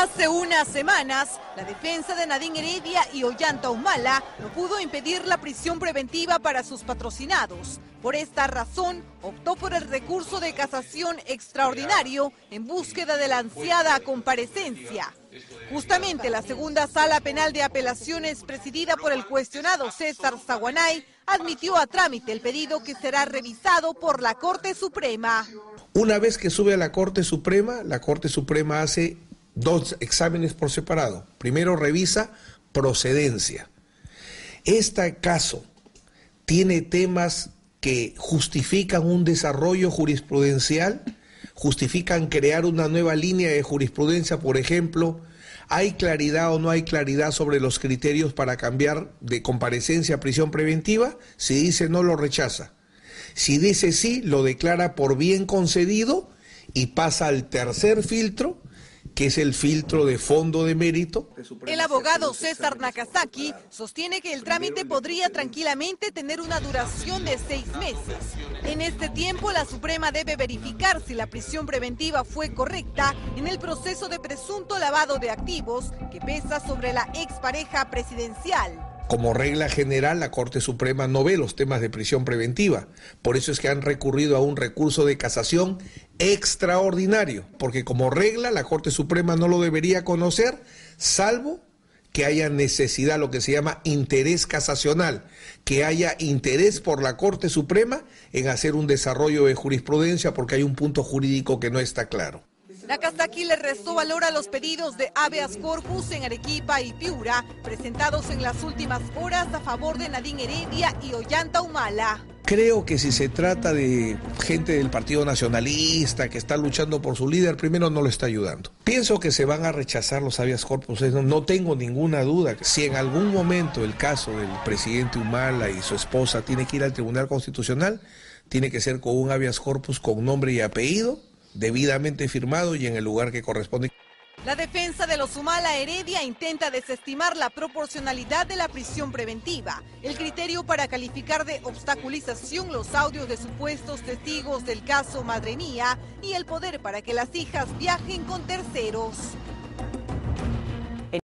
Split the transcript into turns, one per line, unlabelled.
Hace unas semanas, la defensa de Nadine Heredia y Ollanta Humala no pudo impedir la prisión preventiva para sus patrocinados. Por esta razón, optó por el recurso de casación extraordinario en búsqueda de la ansiada comparecencia. Justamente la segunda sala penal de apelaciones presidida por el cuestionado César Zaguanay admitió a trámite el pedido que será revisado por la Corte Suprema.
Una vez que sube a la Corte Suprema, la Corte Suprema hace dos exámenes por separado. Primero revisa procedencia. Este caso tiene temas que justifican un desarrollo jurisprudencial, justifican crear una nueva línea de jurisprudencia, por ejemplo, ¿hay claridad o no hay claridad sobre los criterios para cambiar de comparecencia a prisión preventiva? Si dice no, lo rechaza. Si dice sí, lo declara por bien concedido y pasa al tercer filtro, que es el filtro de fondo de mérito.
El abogado César Nakazaki sostiene que el trámite podría tranquilamente tener una duración de seis meses. En este tiempo, la Suprema debe verificar si la prisión preventiva fue correcta en el proceso de presunto lavado de activos que pesa sobre la expareja presidencial.
Como regla general, la Corte Suprema no ve los temas de prisión preventiva. Por eso es que han recurrido a un recurso de casación extraordinario, porque como regla la Corte Suprema no lo debería conocer, salvo que haya necesidad, lo que se llama interés casacional, que haya interés por la Corte Suprema en hacer un desarrollo de jurisprudencia porque hay un punto jurídico que no está claro.
La Castaqui le restó valor a los pedidos de habeas corpus en Arequipa y Piura, presentados en las últimas horas a favor de Nadine Heredia y Ollanta Humala.
Creo que si se trata de gente del Partido Nacionalista que está luchando por su líder, primero no lo está ayudando. Pienso que se van a rechazar los habeas corpus, no tengo ninguna duda. Si en algún momento el caso del presidente Humala y su esposa tiene que ir al Tribunal Constitucional, tiene que ser con un habeas corpus con nombre y apellido debidamente firmado y en el lugar que corresponde.
La defensa de los Humala Heredia intenta desestimar la proporcionalidad de la prisión preventiva, el criterio para calificar de obstaculización los audios de supuestos testigos del caso Madre Mía y el poder para que las hijas viajen con terceros.